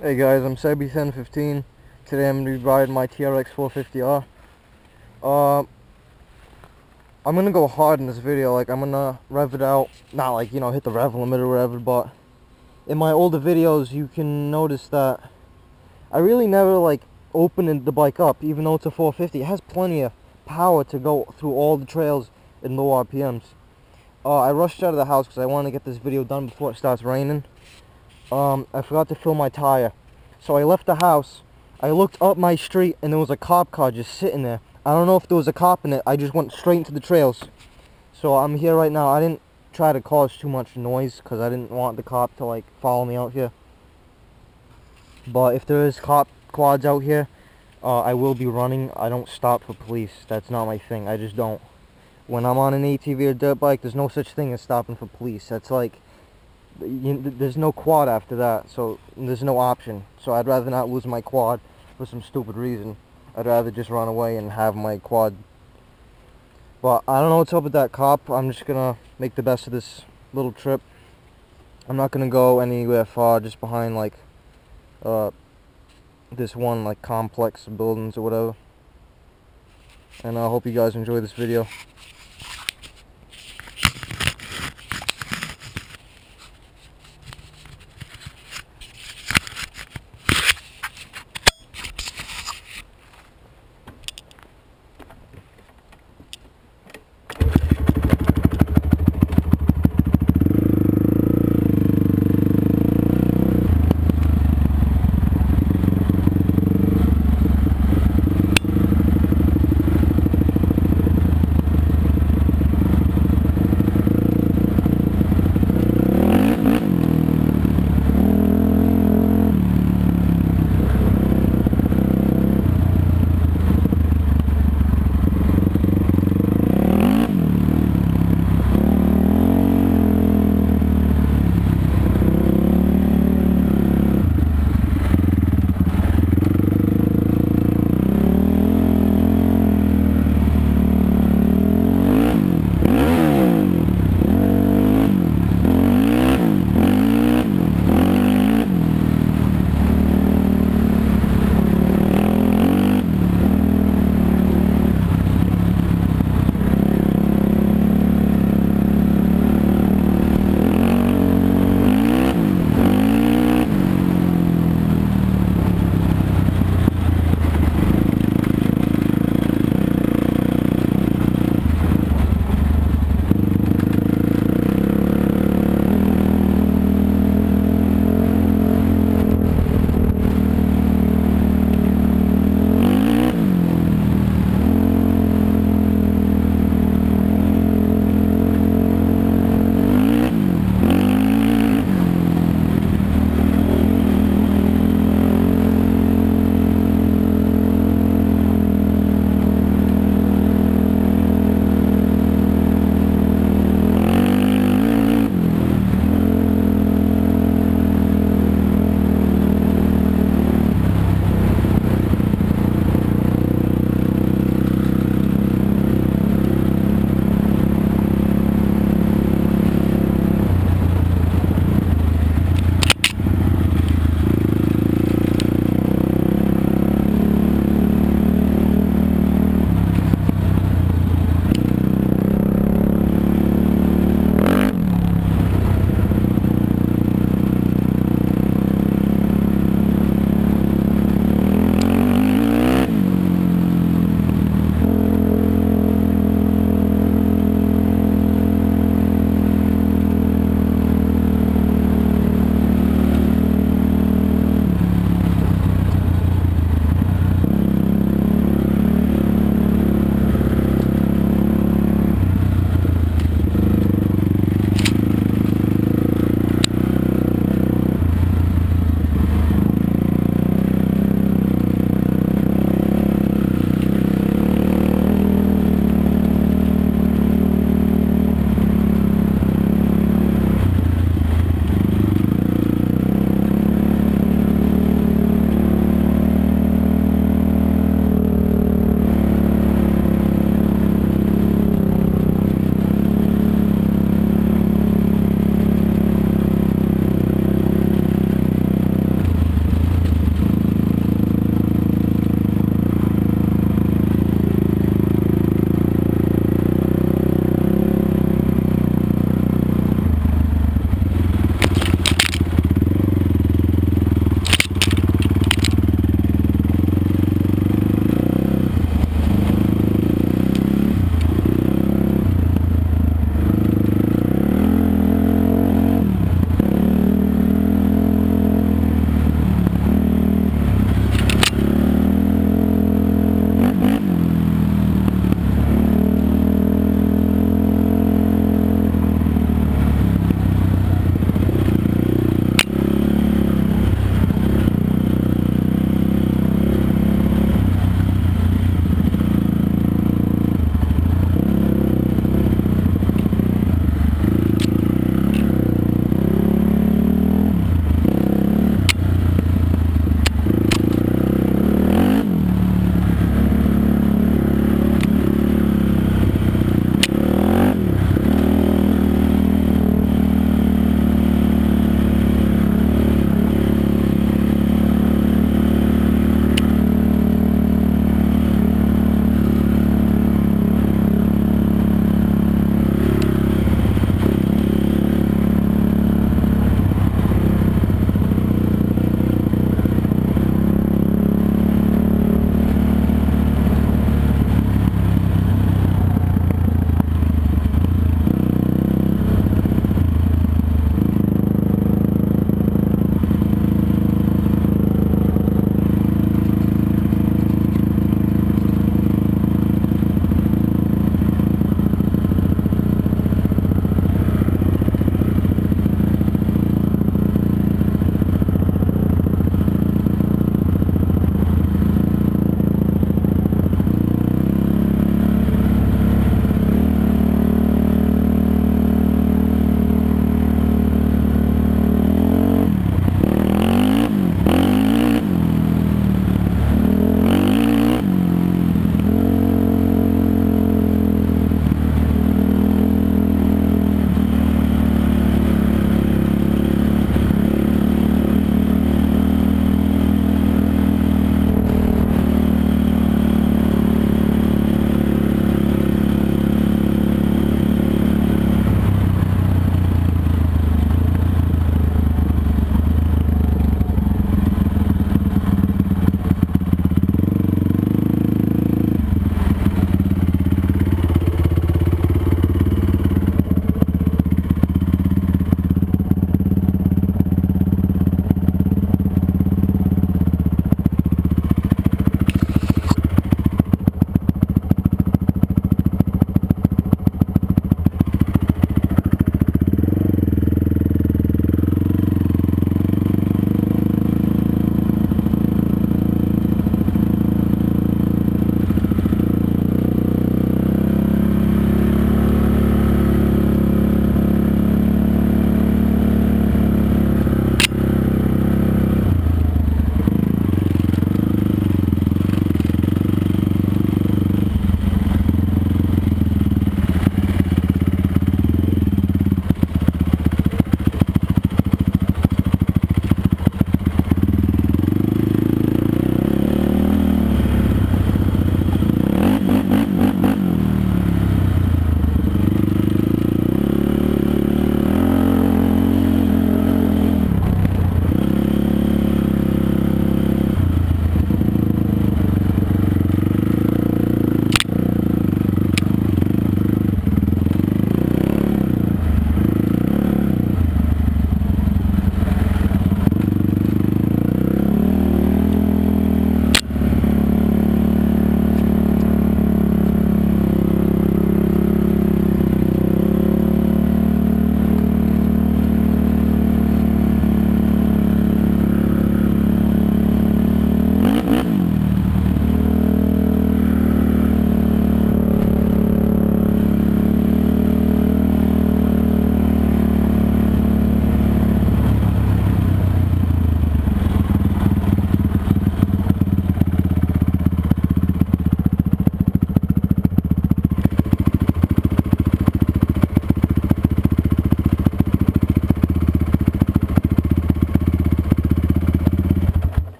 Hey guys, I'm sebe1015. Today I'm going to be riding my TRX 450R. Uh, I'm going to go hard in this video, like I'm going to rev it out, not like, you know, hit the rev limit or whatever, but in my older videos you can notice that I really never like opened the bike up, even though it's a 450. It has plenty of power to go through all the trails in low RPMs. Uh, I rushed out of the house because I wanted to get this video done before it starts raining um, I forgot to fill my tire. So I left the house. I looked up my street and there was a cop car just sitting there. I don't know if there was a cop in it. I just went straight into the trails. So I'm here right now. I didn't try to cause too much noise because I didn't want the cop to like follow me out here. But if there is cop quads out here, uh, I will be running. I don't stop for police. That's not my thing. I just don't. When I'm on an ATV or dirt bike, there's no such thing as stopping for police. That's like you, there's no quad after that, so there's no option. So I'd rather not lose my quad for some stupid reason. I'd rather just run away and have my quad. But I don't know what's up with that cop. I'm just gonna make the best of this little trip. I'm not gonna go anywhere far, just behind like uh, this one like complex of buildings or whatever. And I hope you guys enjoy this video.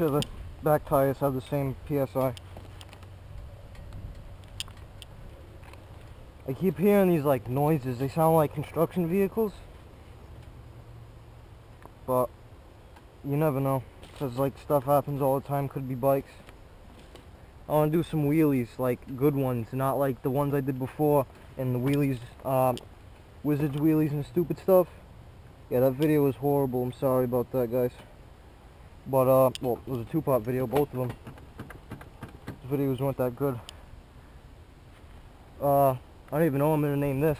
Make sure the back tires have the same PSI. I keep hearing these like noises. They sound like construction vehicles. But you never know. Cause like stuff happens all the time. Could be bikes. I want to do some wheelies, like good ones, not like the ones I did before and the wheelies, um, wizards wheelies and stupid stuff. Yeah, that video was horrible. I'm sorry about that, guys. But, uh, well, it was a two-part video, both of them. The videos weren't that good. Uh, I don't even know I'm gonna name this.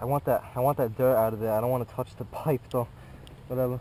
I want that, I want that dirt out of there. I don't want to touch the pipe, though. Whatever.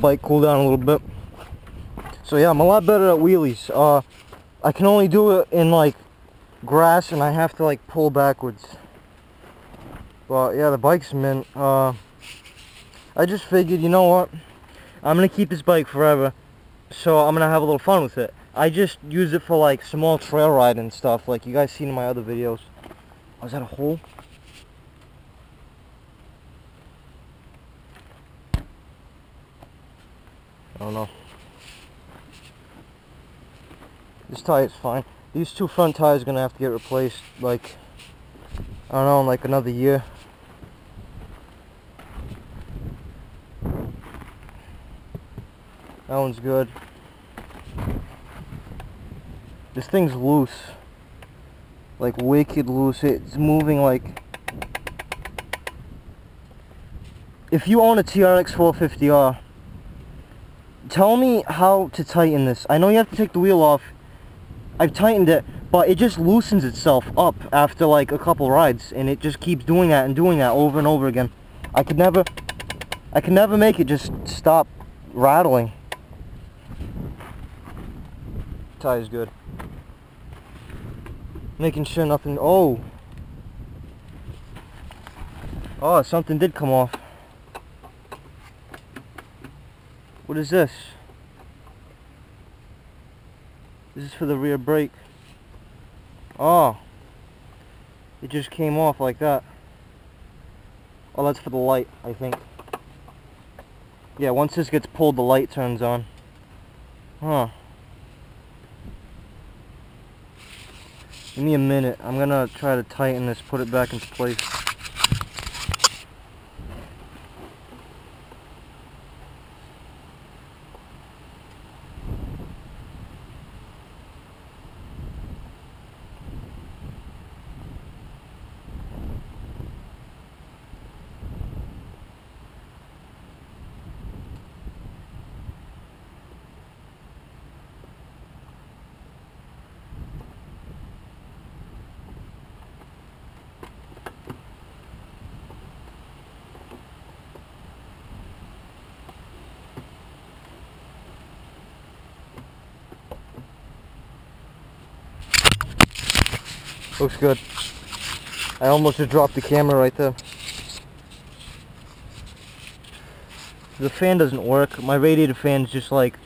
Bike cool down a little bit. So yeah, I'm a lot better at wheelies. Uh, I can only do it in like grass and I have to like pull backwards. But yeah, the bike's mint. Uh, I just figured, you know what? I'm gonna keep this bike forever, so I'm gonna have a little fun with it. I just use it for like small trail ride and stuff, like you guys seen in my other videos. Oh, that a hole? Oh, I don't know. This tie is fine. These two front tires are gonna have to get replaced, like, I don't know, in like another year. That one's good. This thing's loose. Like wicked loose. It's moving like... If you own a TRX 450R, tell me how to tighten this. I know you have to take the wheel off. I've tightened it, but it just loosens itself up after like a couple rides. And it just keeps doing that and doing that over and over again. I could never... I could never make it just stop rattling. Tie is good. Making sure nothing... Oh! Oh, something did come off. What is this? This is for the rear brake. Oh. It just came off like that. Oh, that's for the light, I think. Yeah, once this gets pulled, the light turns on. Huh. Give me a minute. I'm gonna try to tighten this, put it back into place. Looks good. I almost just dropped the camera right there. The fan doesn't work. My radiator fan's just like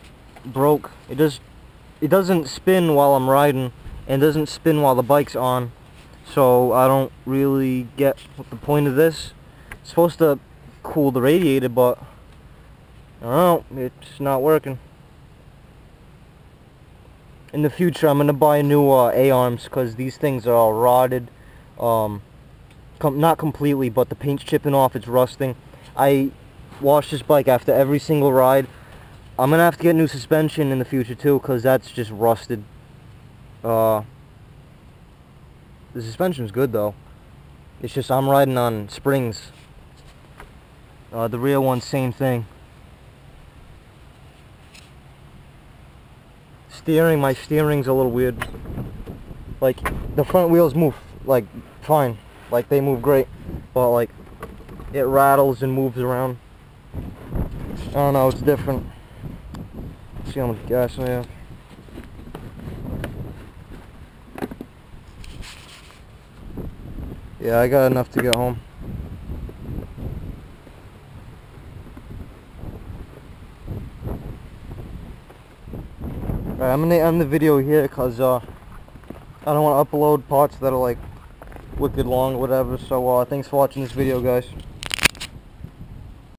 broke. It just it doesn't spin while I'm riding and doesn't spin while the bike's on. So I don't really get what the point of this. It's supposed to cool the radiator but I don't know, it's not working in the future I'm gonna buy new uh, A-arms because these things are all rotted um, com not completely but the paint's chipping off it's rusting. I wash this bike after every single ride. I'm gonna have to get new suspension in the future too because that's just rusted. Uh, the suspension's good though. It's just I'm riding on springs. Uh, the rear one same thing steering, my steering's a little weird. Like, the front wheels move, like, fine. Like, they move great. But, like, it rattles and moves around. I don't know, it's different. Let's see how much gas I have. Yeah, I got enough to get home. I'm gonna end the video here because uh, I don't want to upload parts that are like wicked long or whatever. So uh, thanks for watching this video, guys.